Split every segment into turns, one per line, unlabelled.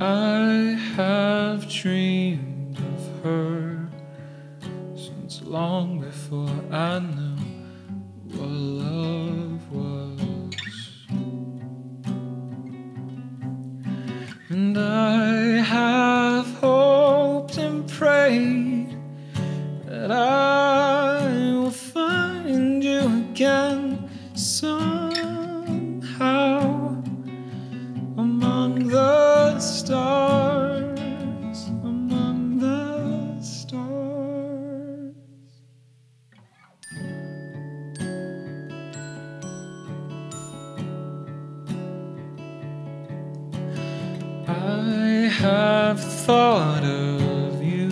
I have dreamed of her since long before I knew what love was. And I have hoped and prayed that I will find you again I have thought of you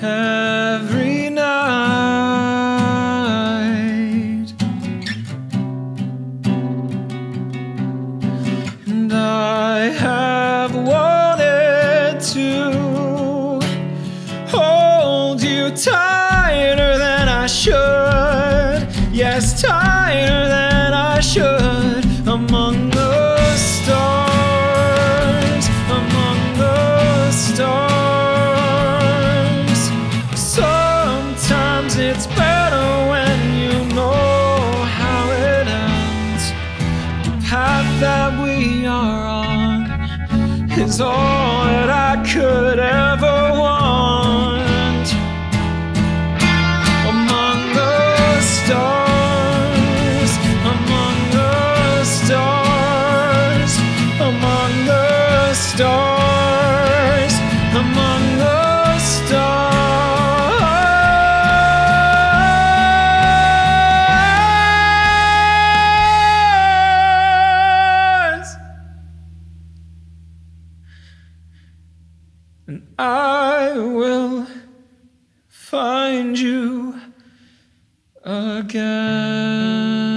every night, and I have wanted to hold you tighter than I should. Yes, tighter that we are on is all that I could ever want. Among the stars, among the stars, among the stars, And I will find you again.